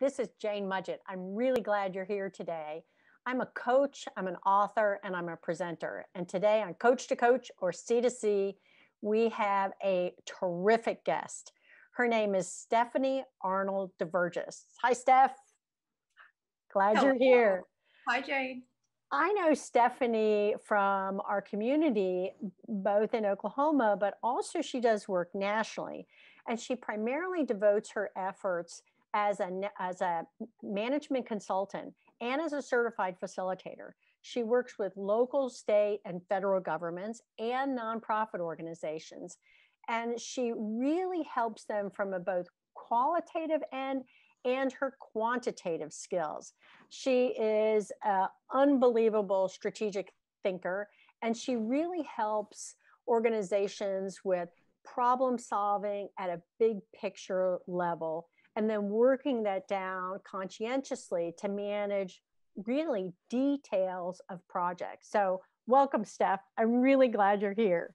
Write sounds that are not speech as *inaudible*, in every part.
this is Jane Mudgett. I'm really glad you're here today. I'm a coach, I'm an author, and I'm a presenter. And today on Coach to Coach or C2C, we have a terrific guest. Her name is Stephanie Arnold de Verges. Hi, Steph. Glad Hello. you're here. Hi, Jane. I know Stephanie from our community, both in Oklahoma, but also she does work nationally. And she primarily devotes her efforts as a, as a management consultant and as a certified facilitator. She works with local, state, and federal governments and nonprofit organizations. And she really helps them from a both qualitative end and her quantitative skills. She is an unbelievable strategic thinker, and she really helps organizations with problem solving at a big picture level and then working that down conscientiously to manage really details of projects. So, welcome, Steph. I'm really glad you're here.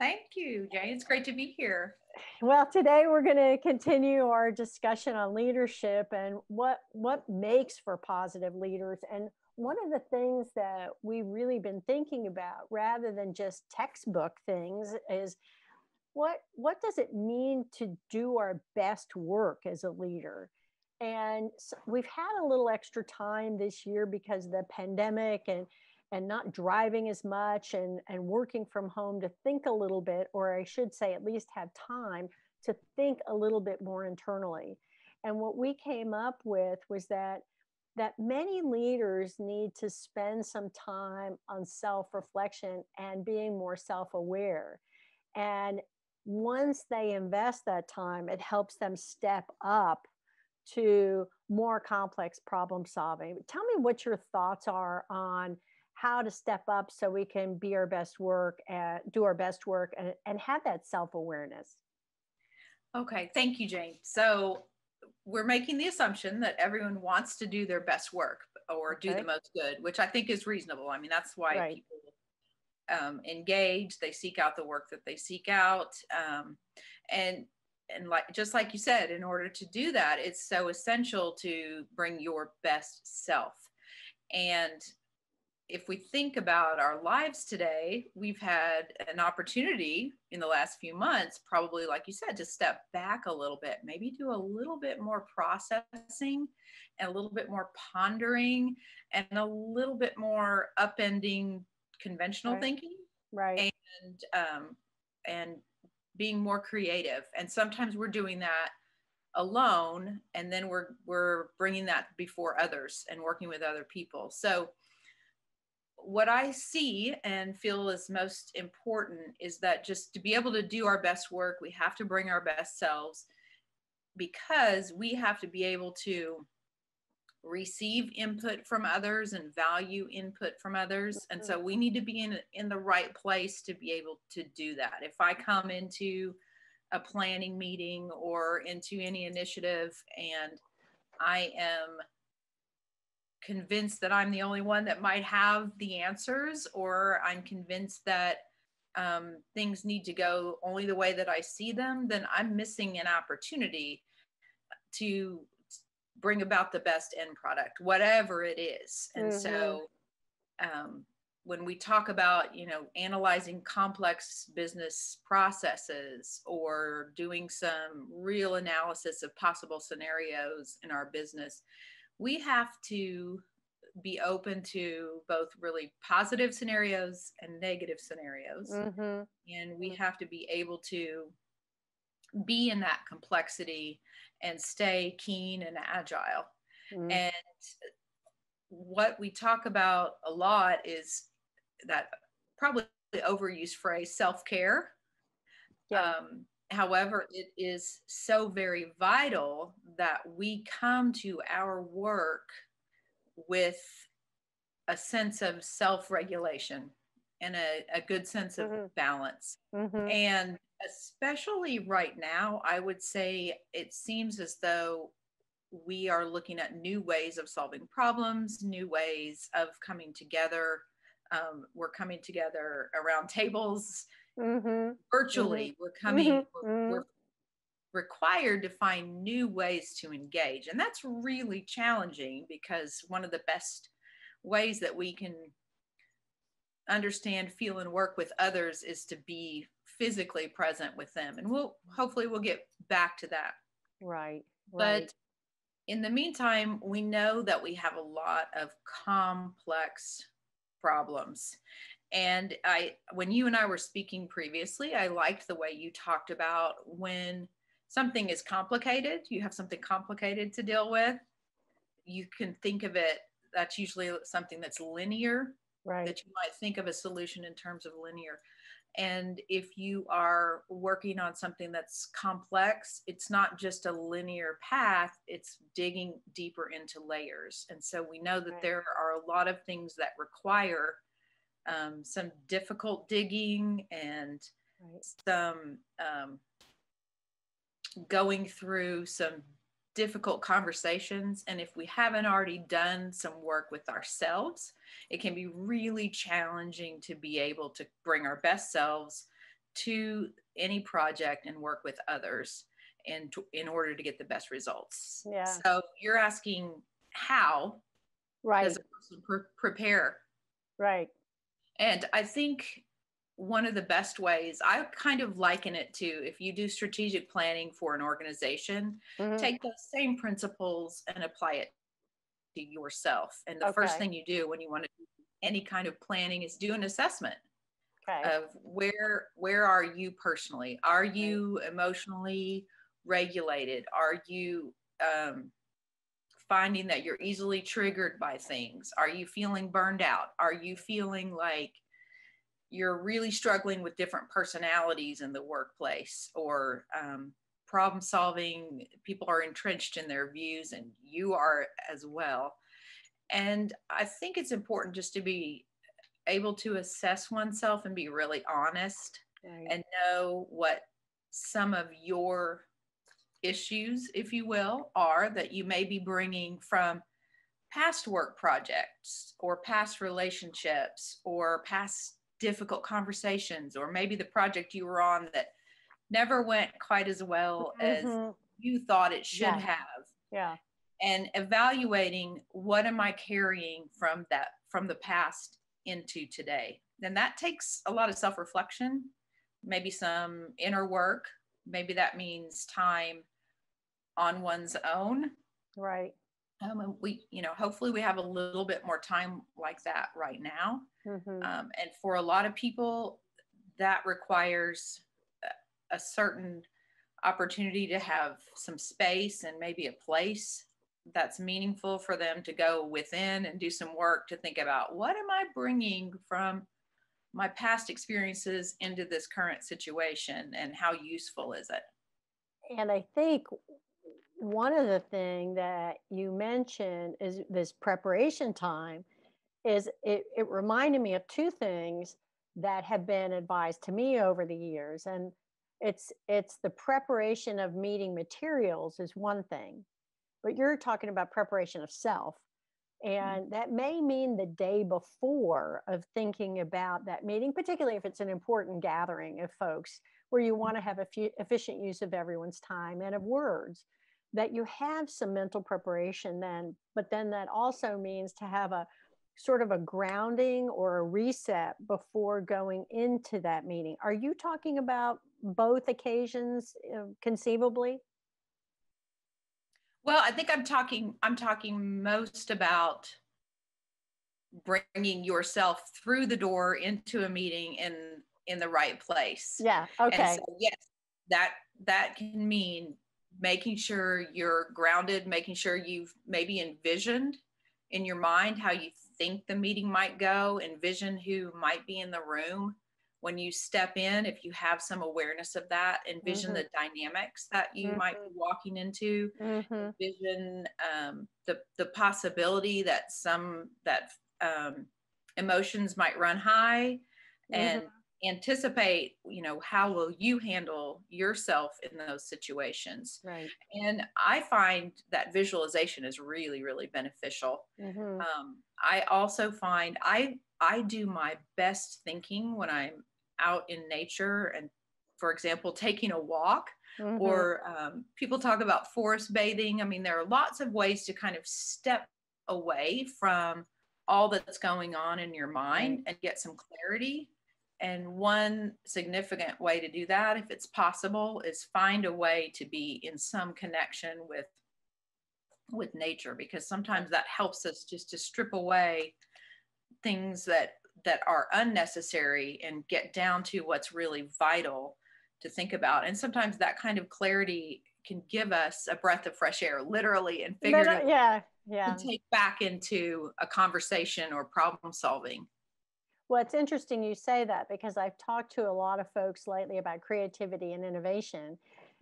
Thank you, Jane. It's great to be here. Well, today we're going to continue our discussion on leadership and what what makes for positive leaders. And one of the things that we've really been thinking about, rather than just textbook things, is what what does it mean to do our best work as a leader? And so we've had a little extra time this year because of the pandemic and and not driving as much and, and working from home to think a little bit, or I should say, at least have time to think a little bit more internally. And what we came up with was that that many leaders need to spend some time on self-reflection and being more self-aware. And once they invest that time, it helps them step up to more complex problem solving. Tell me what your thoughts are on how to step up so we can be our best work and do our best work and, and have that self-awareness okay thank you jane so we're making the assumption that everyone wants to do their best work or do okay. the most good which i think is reasonable i mean that's why right. people um, engage they seek out the work that they seek out um, and and like just like you said in order to do that it's so essential to bring your best self. And if we think about our lives today, we've had an opportunity in the last few months, probably like you said, to step back a little bit, maybe do a little bit more processing and a little bit more pondering and a little bit more upending conventional right. thinking. Right. And, um, and being more creative. And sometimes we're doing that alone and then we're, we're bringing that before others and working with other people. So, what I see and feel is most important is that just to be able to do our best work, we have to bring our best selves because we have to be able to receive input from others and value input from others. And so we need to be in, in the right place to be able to do that. If I come into a planning meeting or into any initiative and I am convinced that I'm the only one that might have the answers, or I'm convinced that um, things need to go only the way that I see them, then I'm missing an opportunity to bring about the best end product, whatever it is. And mm-hmm. so, um, when we talk about you know analyzing complex business processes or doing some real analysis of possible scenarios in our business we have to be open to both really positive scenarios and negative scenarios. Mm-hmm. And we have to be able to be in that complexity and stay keen and agile. Mm-hmm. And what we talk about a lot is that probably overused phrase self care. Yeah. Um, However, it is so very vital that we come to our work with a sense of self regulation and a, a, good sense of mm-hmm. balance. Mm-hmm. And especially right now, I would say it seems as though we are looking at new ways of solving problems, new ways of coming together. Um, we're coming together around tables mm-hmm. virtually. Mm-hmm. We're coming, mm-hmm. we're, we're, required to find new ways to engage. And that's really challenging because one of the best ways that we can understand, feel, and work with others is to be physically present with them. And we'll hopefully we'll get back to that. Right. right. But in the meantime, we know that we have a lot of complex problems. And I when you and I were speaking previously, I liked the way you talked about when something is complicated, you have something complicated to deal with, you can think of it that's usually something that's linear right that you might think of a solution in terms of linear and if you are working on something that's complex it's not just a linear path it's digging deeper into layers and so we know that right. there are a lot of things that require um, some difficult digging and right. some um, going through some difficult conversations. And if we haven't already done some work with ourselves, it can be really challenging to be able to bring our best selves to any project and work with others and to, in order to get the best results. Yeah. So you're asking how right. does a person pre- prepare? Right. And I think one of the best ways i kind of liken it to if you do strategic planning for an organization mm-hmm. take those same principles and apply it to yourself and the okay. first thing you do when you want to do any kind of planning is do an assessment okay. of where where are you personally are you emotionally regulated are you um, finding that you're easily triggered by things are you feeling burned out are you feeling like you're really struggling with different personalities in the workplace or um, problem solving people are entrenched in their views and you are as well and i think it's important just to be able to assess oneself and be really honest right. and know what some of your issues if you will are that you may be bringing from past work projects or past relationships or past difficult conversations or maybe the project you were on that never went quite as well mm-hmm. as you thought it should yeah. have. Yeah. And evaluating what am i carrying from that from the past into today. Then that takes a lot of self-reflection maybe some inner work. Maybe that means time on one's own. Right um, and we you know hopefully we have a little bit more time like that right now mm-hmm. um, and for a lot of people that requires a certain opportunity to have some space and maybe a place that's meaningful for them to go within and do some work to think about what am i bringing from my past experiences into this current situation and how useful is it and i think one of the things that you mentioned is this preparation time is it, it reminded me of two things that have been advised to me over the years and it's it's the preparation of meeting materials is one thing but you're talking about preparation of self mm-hmm. and that may mean the day before of thinking about that meeting particularly if it's an important gathering of folks where you want to have a few efficient use of everyone's time and of words that you have some mental preparation then, but then that also means to have a sort of a grounding or a reset before going into that meeting. Are you talking about both occasions uh, conceivably? Well, I think I'm talking I'm talking most about bringing yourself through the door into a meeting in in the right place. Yeah. Okay. So, yes, that that can mean making sure you're grounded, making sure you've maybe envisioned in your mind how you think the meeting might go, envision who might be in the room when you step in, if you have some awareness of that, envision mm-hmm. the dynamics that you mm-hmm. might be walking into, mm-hmm. envision um, the, the possibility that some that um, emotions might run high and mm-hmm anticipate you know how will you handle yourself in those situations right and i find that visualization is really really beneficial mm-hmm. um, i also find i i do my best thinking when i'm out in nature and for example, taking a walk, mm-hmm. or um, people talk about forest bathing. I mean, there are lots of ways to kind of step away from all that's going on in your mind and get some clarity. And one significant way to do that, if it's possible, is find a way to be in some connection with with nature because sometimes that helps us just to strip away things that that are unnecessary and get down to what's really vital to think about. And sometimes that kind of clarity can give us a breath of fresh air literally and figuratively yeah yeah. to take back into a conversation or problem solving well it's interesting you say that because i've talked to a lot of folks lately about creativity and innovation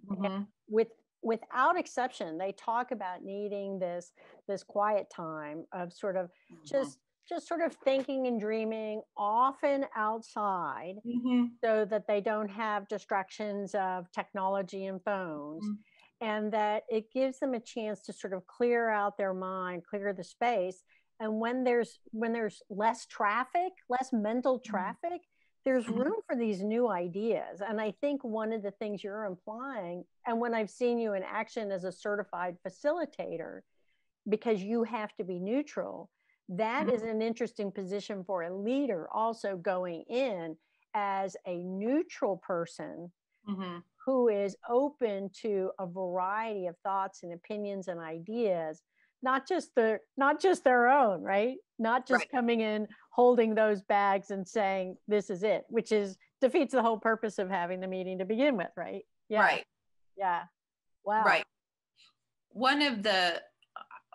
mm-hmm. and with without exception they talk about needing this this quiet time of sort of mm-hmm. just just sort of thinking and dreaming often outside mm-hmm. so that they don't have distractions of technology and phones mm-hmm. and that it gives them a chance to sort of clear out their mind clear the space and when there's when there's less traffic less mental mm-hmm. traffic there's mm-hmm. room for these new ideas and i think one of the things you're implying and when i've seen you in action as a certified facilitator because you have to be neutral that mm-hmm. is an interesting position for a leader also going in as a neutral person mm-hmm. who is open to a variety of thoughts and opinions and ideas not just the not just their own right not just right. coming in holding those bags and saying this is it which is defeats the whole purpose of having the meeting to begin with right yeah right yeah wow right one of the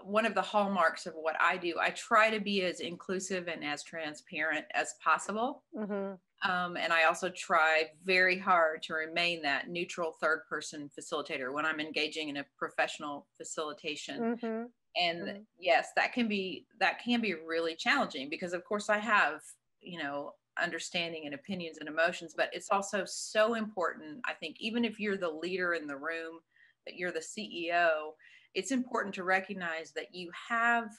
one of the hallmarks of what I do, I try to be as inclusive and as transparent as possible. Mm-hmm. Um, and I also try very hard to remain that neutral third person facilitator when I'm engaging in a professional facilitation. Mm-hmm. And mm-hmm. yes, that can be that can be really challenging because of course I have, you know, understanding and opinions and emotions, but it's also so important. I think even if you're the leader in the room, that you're the CEO, it's important to recognize that you have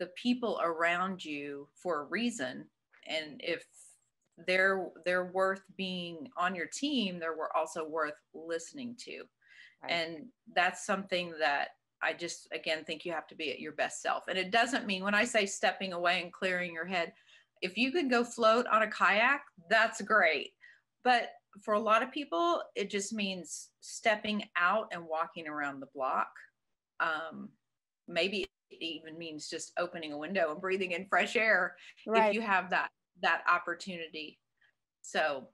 the people around you for a reason and if they're they're worth being on your team they're also worth listening to right. and that's something that i just again think you have to be at your best self. And it doesn't mean when i say stepping away and clearing your head if you could go float on a kayak that's great. But for a lot of people it just means stepping out and walking around the block. Um, maybe it even means just opening a window and breathing in fresh air right. if you have that that opportunity. So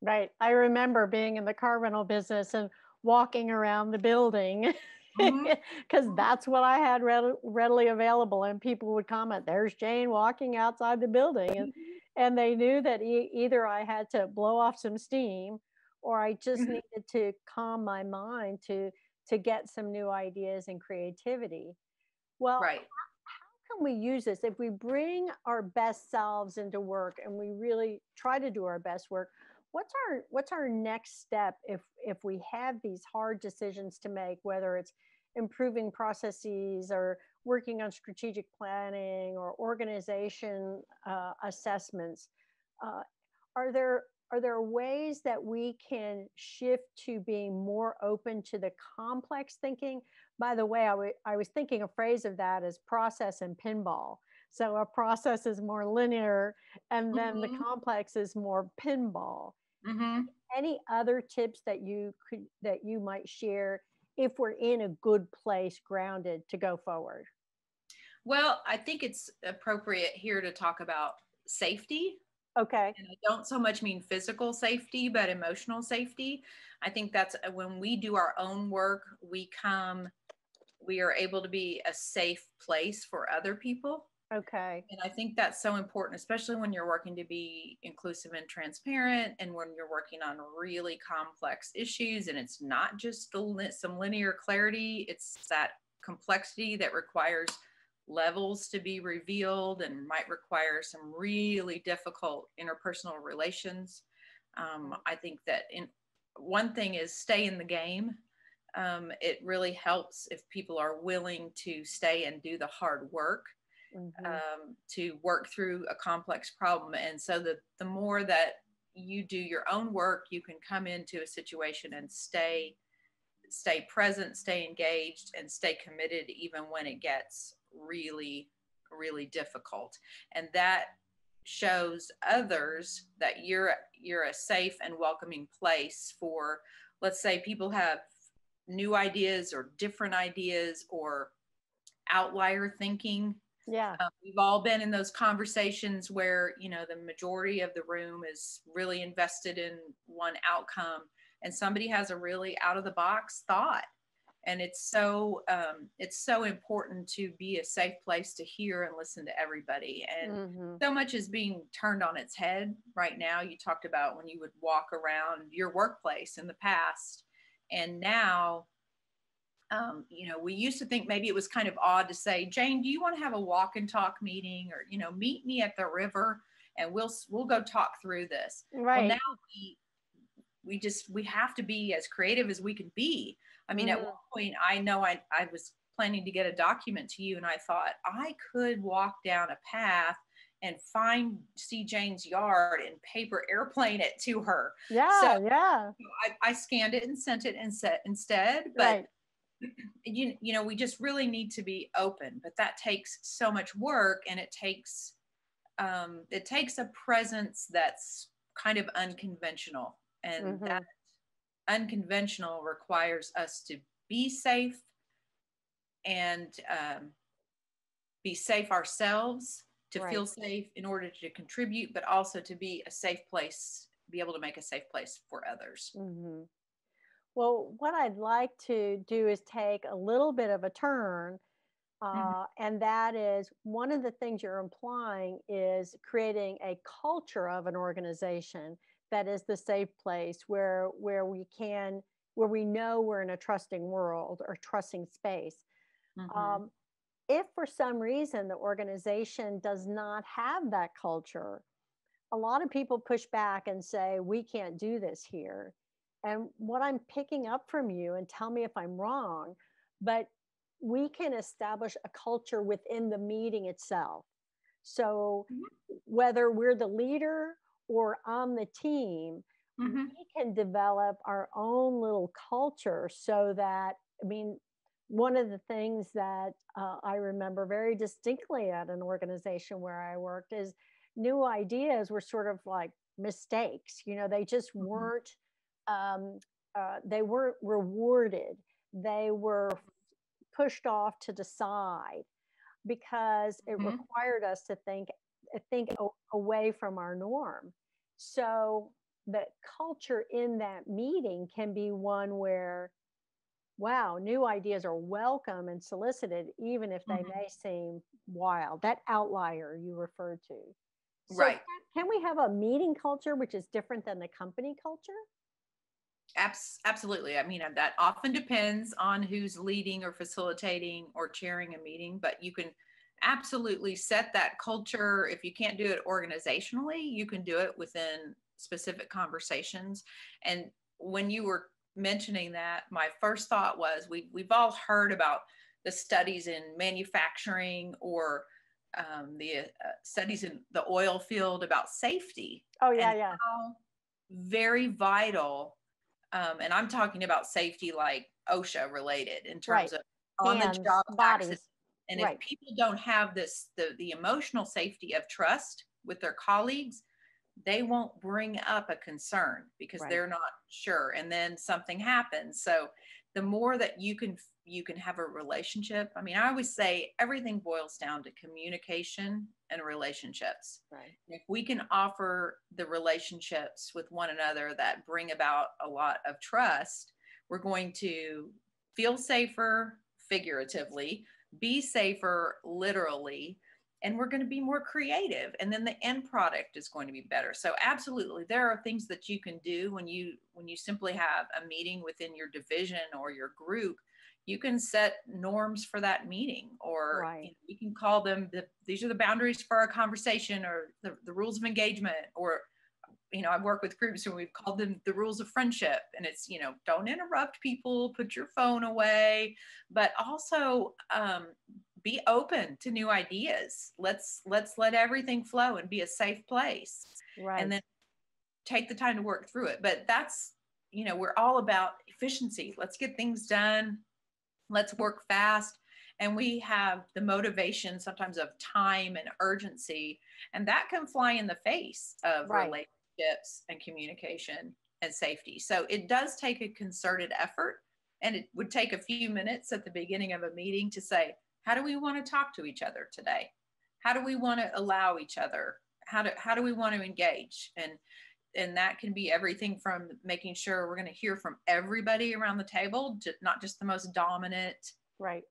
right. I remember being in the car rental business and walking around the building *laughs* *laughs* because mm-hmm. that's what i had readily available and people would comment there's jane walking outside the building and, mm-hmm. and they knew that e- either i had to blow off some steam or i just mm-hmm. needed to calm my mind to to get some new ideas and creativity. Well, right. how can we use this if we bring our best selves into work and we really try to do our best work? What's our what's our next step if if we have these hard decisions to make, whether it's improving processes or working on strategic planning or organization uh, assessments? Uh, are there are there ways that we can shift to being more open to the complex thinking? By the way, I, w- I was thinking a phrase of that as process and pinball. So a process is more linear, and then mm-hmm. the complex is more pinball. Mm-hmm. Any other tips that you could that you might share if we're in a good place, grounded to go forward? Well, I think it's appropriate here to talk about safety Okay. And I don't so much mean physical safety, but emotional safety. I think that's uh, when we do our own work, we come, we are able to be a safe place for other people. Okay. And I think that's so important, especially when you're working to be inclusive and transparent and when you're working on really complex issues. And it's not just some linear clarity, it's that complexity that requires levels to be revealed and might require some really difficult interpersonal relations. Um, I think that in one thing is stay in the game. Um, it really helps if people are willing to stay and do the hard work mm-hmm. um, to work through a complex problem. And so the the more that you do your own work you can come into a situation and stay stay present stay engaged and stay committed even when it gets really really difficult and that shows others that you're you're a safe and welcoming place for let's say people have new ideas or different ideas or outlier thinking yeah. Um, we've all been in those conversations where you know the majority of the room is really invested in one outcome and somebody has a really out of the box thought. And it's so um, it's so important to be a safe place to hear and listen to everybody. And mm-hmm. so much is being turned on its head right now. You talked about when you would walk around your workplace in the past and now um, you know we used to think maybe it was kind of odd to say jane do you want to have a walk and talk meeting? Or you know meet me at the river and we'll we'll go talk through this. Right. well, now we we just we have to be as creative as we can be. I mean mm-hmm. at one point i know I, I was planning to get a document to you and i thought i could walk down a path and find see jane's yard and paper airplane it to her. Yeah so, yeah. I, I scanned it and sent it and set instead but right. You, you know we just really need to be open but that takes so much work and it takes um, it takes a presence that's kind of unconventional and mm-hmm. that unconventional requires us to be safe and um, be safe ourselves to right. feel safe in order to contribute but also to be a safe place be able to make a safe place for others mm-hmm. Well what i'd like to do is take a little bit of a turn mm-hmm. uh, mm-hmm. and that is one of the things you're implying is creating a culture of an organization that is the safe place where where we can where we know we're in a trusting world or trusting space mm-hmm. um, if for some reason the organization does not have that culture a lot of people push back and say we can't do this here and what i'm picking up from you and tell me if i'm wrong but we can establish a culture within the meeting itself so mm-hmm. whether we're the leader or on the team, mm-hmm. we can develop our own little culture so that, I mean, one of the things that uh, I remember very distinctly at an organization where I worked is new ideas were sort of like mistakes. You know, they just mm-hmm. weren't um, uh, they weren't rewarded. They were pushed off to the side because it mm-hmm. required us to think think away from our norm. So the culture in that meeting can be one where, wow, new ideas are welcome and solicited, even if they mm-hmm. may seem wild. That outlier you referred to. So right. Can, can we have a meeting culture which is different than the company culture? Abs- absolutely. I mean, that often depends on who's leading or facilitating or chairing a meeting, but you can absolutely set that culture. If you can't do it organizationally, you can do it within specific conversations. And when you were mentioning that, my first thought was we, we've all heard about the studies in manufacturing or um, the uh, studies in the oil field about safety. Oh, yeah, yeah. very vital. Um, and I'm talking about safety like OSHA related in terms right. of on the job bodies. And right. if people don't have this, the, the emotional safety of trust with their colleagues, they won't bring up a concern because right. they're not sure. And then something happens. So the more that you can you can have a relationship. I mean, I always say everything boils down to communication and relationships. Right. If we can offer the relationships with one another that bring about a lot of trust, we're going to feel safer figuratively, be safer literally and we're going to be more creative and then the end product is going to be better so absolutely there are things that you can do when you when you simply have a meeting within your division or your group you can set norms for that meeting or right. you, know, you, can call them the, these are the boundaries for our conversation or the, the rules of engagement or you know, I work with groups and we've called them the rules of friendship. And it's, you know, don't interrupt people, put your phone away, but also um, be open to new ideas. Let's let's let everything flow and be a safe place. Right. And then take the time to work through it. But that's, you know, we're all about efficiency. Let's get things done. Let's work fast. And we have the motivation sometimes of time and urgency, and that can fly in the face of right. relationships and communication and safety. So it does take a concerted effort, and it would take a few minutes at the beginning of a meeting to say, how do we want to talk to each other today? How do we want to allow each other? How do, how do we want to engage? And and that can be everything from making sure we're going to hear from everybody around the table not just the most dominant right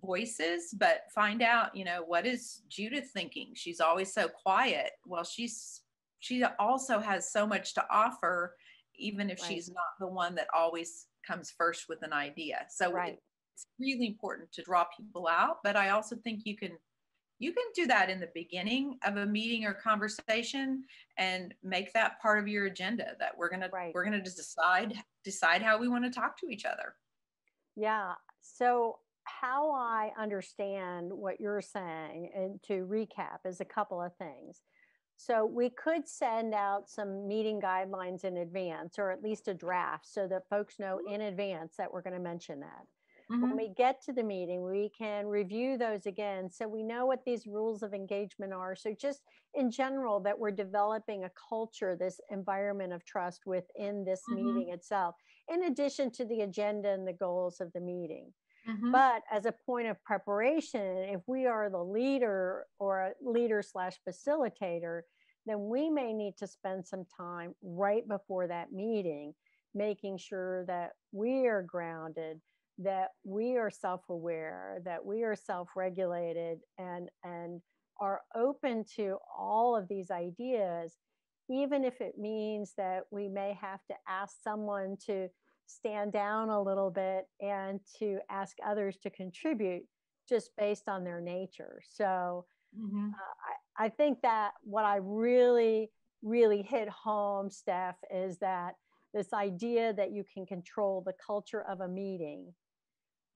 voices but find out you know what is judith thinking she's always so quiet well she's she also has so much to offer even if right. she's not the one that always comes first with an idea so right. It's really important to draw people out but i also think you can you can do that in the beginning of a meeting or conversation and make that part of your agenda that we're going right. to we're going to decide decide how we want to talk to each other. Yeah. So how i understand what you're saying and to recap is a couple of things. So we could send out some meeting guidelines in advance or at least a draft so that folks know mm-hmm. in advance that we're going to mention that Mm-hmm. When we get to the meeting, we can review those again so we know what these rules of engagement are. So, just in general, that we're developing a culture, this environment of trust within this mm-hmm. meeting itself, in addition to the agenda and the goals of the meeting. Mm-hmm. But as a point of preparation, if we are the leader or a leader slash facilitator, then we may need to spend some time right before that meeting making sure that we are grounded that we are self-aware that we are self-regulated and and are open to all of these ideas even if it means that we may have to ask someone to stand down a little bit and to ask others to contribute just based on their nature so mm-hmm. uh, I, I think that what i really really hit home steph is that this idea that you can control the culture of a meeting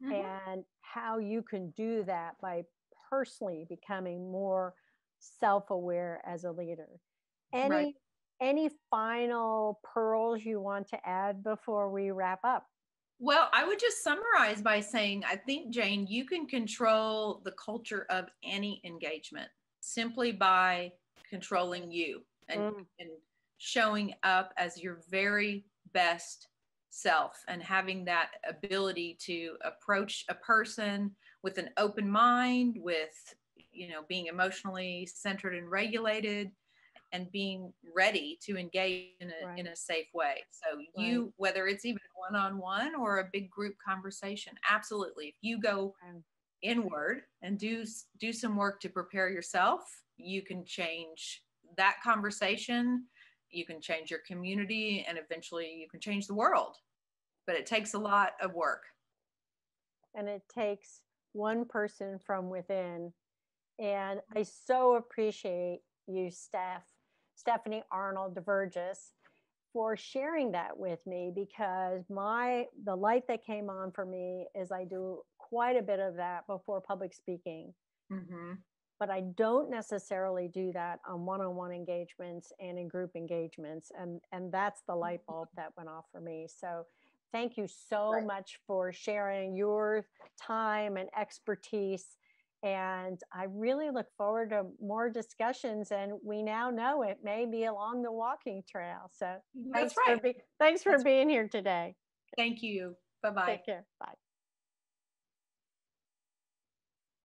mm-hmm. and how you can do that by personally becoming more self-aware as a leader any right. any final pearls you want to add before we wrap up well, I would just summarize by saying I think, Jane, you can control the culture of any engagement simply by controlling you and, mm. and showing up as your very best self and having that ability to approach a person with an open mind with you know being emotionally centered and regulated and being ready to engage in a, right. in a safe way so right. you whether it's even one-on-one or a big group conversation absolutely if you go inward and do do some work to prepare yourself you can change that conversation you can change your community and eventually you can change the world. But it takes a lot of work. And it takes one person from within. And i so appreciate you steph stephanie arnold de Verges for sharing that with me because my the light that came on for me is i do quite a bit of that before public speaking. Mm-hmm but I don't necessarily do that on one-on-one engagements and in group engagements. And, and that's the light mm-hmm. bulb that went off for me. So thank you so right. much for sharing your time and expertise. And I really look forward to more discussions. And we now know it may be along the walking trail. So that's thanks right. For be, thanks for that's being here today. Thank you. Bye bye. Take care. Bye.